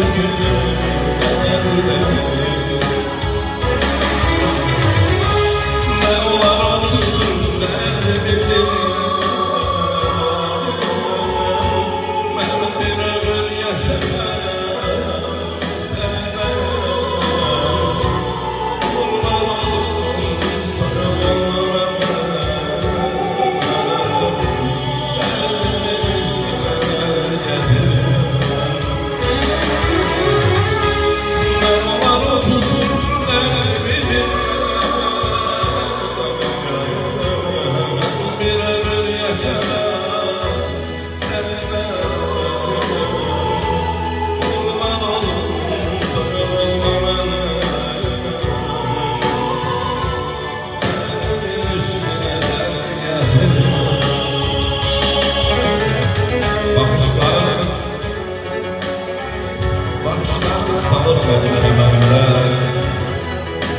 good news. Beni kemərdə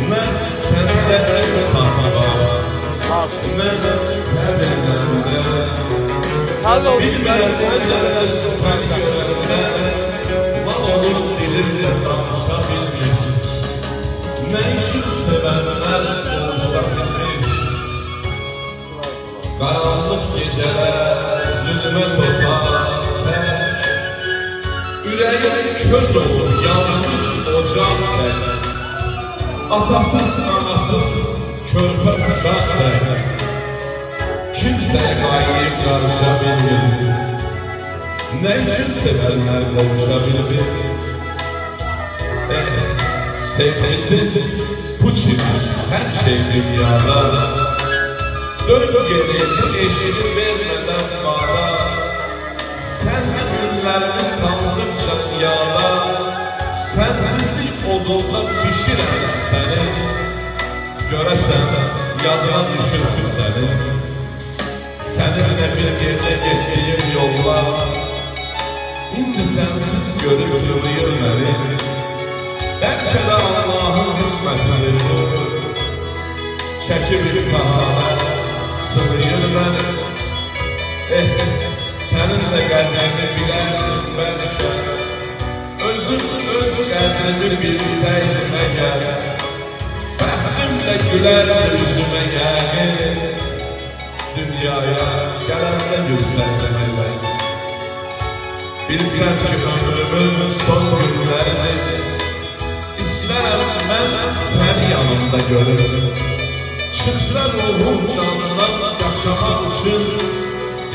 Mən səndə el sahiba Mən ol. Bilmərəm nəzərə sən görəndə Mal olur dilimlə danışa bilmir Nə üçün sevənlər oluşa bilmir Qaranlıq gecələr köz olur ocaq tək Atasız, anasız, körpə uşaq tək Kimsəyə qayıyıb qarışa bilmir Nə üçün sevənlər qovuşa bilmir Eh, bu çift hər şey dünyada Dön geri eşit vermeden bana odunda pişirem seni. Göresen yadına düşürsün seni. Seninle bir yerde gittiğim yollar Şimdi sensiz görüp duruyor beni Belki de Allah'ın kısmetidir bu Çekip bir kahve sığıyır beni Eh, senin qədrimi bilsəydim əgər Fəhrim də gülərdi üzümə yəqin Dünyaya gələndə gülsəzdim əlbət Bilsən ki ömrümün son günləridir İstərəm mən səni yanımda görürüm Çıksa ruhum canından yaşamak için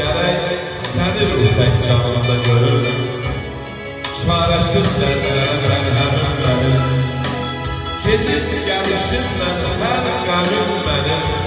Gerek seni ruhek canında görür. Çaresiz dertlere Gidip gelsin ben her garip benim